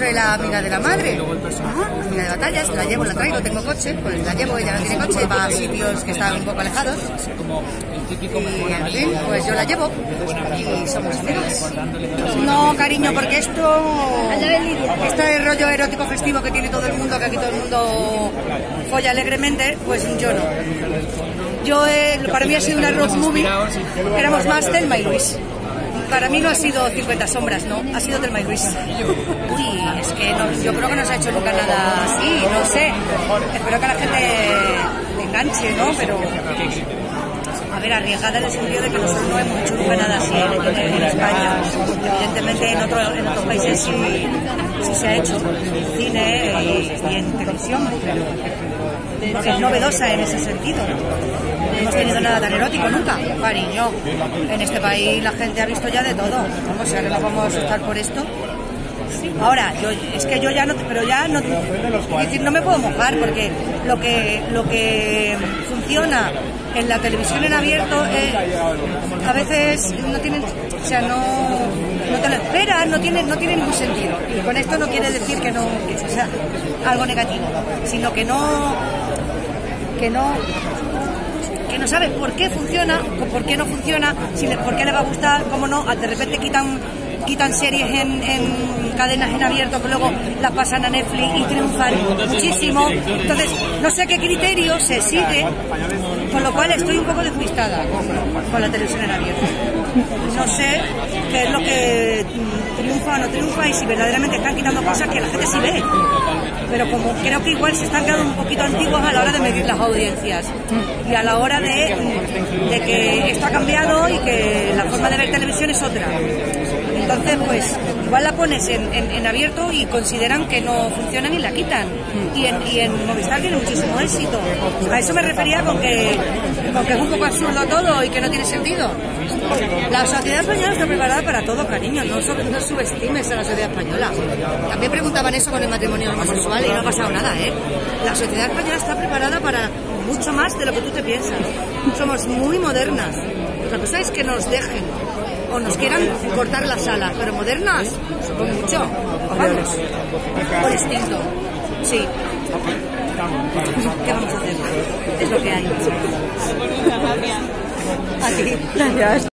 soy la amiga de la madre. Ajá, amiga de batallas, la llevo, la traigo, tengo coche, pues la llevo, ella no tiene coche, va a sitios que están un poco alejados. Y en fin, pues yo la llevo y somos amigas. No, cariño, porque esto, este rollo erótico festivo que tiene todo el mundo, que aquí todo el mundo folla alegremente, pues yo no. Yo, eh, para mí ha sido una road movie, éramos más Telma y Luis. Para mí no ha sido 50 sombras, no, ha sido Telma y Luis. Uy, es que no- yo creo que no se ha hecho nunca nada así, no sé. Espero que la gente enganche, ¿no? Pero a ver, arriesgada en el sentido de que nosotros no hemos hecho nunca nada así en España. En, otro- en otros países sí, sí se ha hecho, en cine y, en televisión, porque es novedosa en ese sentido. No hemos tenido nada tan erótico nunca, cariño. En este país la gente ha visto ya de todo. Vamos, si ahora nos vamos a asustar por esto. Ahora, yo, es que yo ya no, pero ya no, decir, no me puedo mojar porque lo que, lo que funciona en la televisión en abierto eh, a veces no tienen, o sea, no, no te lo esperas, no tiene, no tiene ningún sentido. Y con esto no quiere decir que no, que sea algo negativo, sino que no, que no, que no sabes por qué funciona por qué no funciona, por qué le va a gustar, cómo no, de repente quitan quitan series en, en cadenas en abierto que luego las pasan a Netflix y triunfan muchísimo. Entonces, no sé qué criterio se sigue, con lo cual estoy un poco despistada con, la televisión en abierto. No sé qué es lo que triunfa o no triunfa y si verdaderamente están quitando cosas que la gente sí ve. Pero como creo que igual se están quedando un poquito antiguos a la hora de medir las audiencias y a la hora de, de que esto ha cambiado y que forma de ver televisión es otra. Entonces, pues, igual la pones en, en- en abierto y consideran que no funcionan y la quitan. Y en, y en Movistar tiene muchísimo éxito. A eso me refería con que, con que es un poco absurdo todo y que no tiene sentido. La sociedad española está preparada para todo, cariño. No, no subestimes a la sociedad española. También preguntaban eso con el matrimonio homosexual y no ha pasado nada, ¿eh? La sociedad española está preparada para mucho más de lo que tú te piensas. Somos muy modernas. Otra cosa es que nos dejen o nos quieran cortar las alas, pero modernas somos mucho. O vamos, por instinto. Sí. ¿Qué vamos a hacer? Es lo que hay. A ti. Gracias.